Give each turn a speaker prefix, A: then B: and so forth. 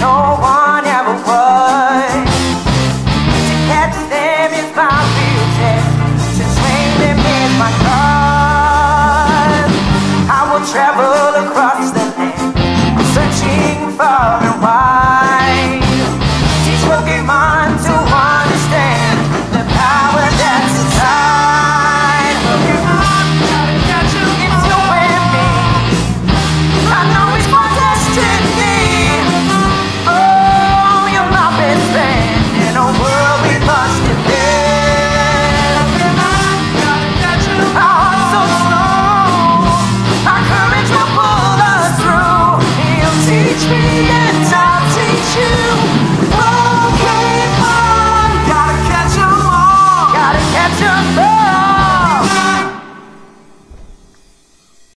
A: no one ever them my. I will travel across the land, searching far and wide. These Pokemon. be I'll teach you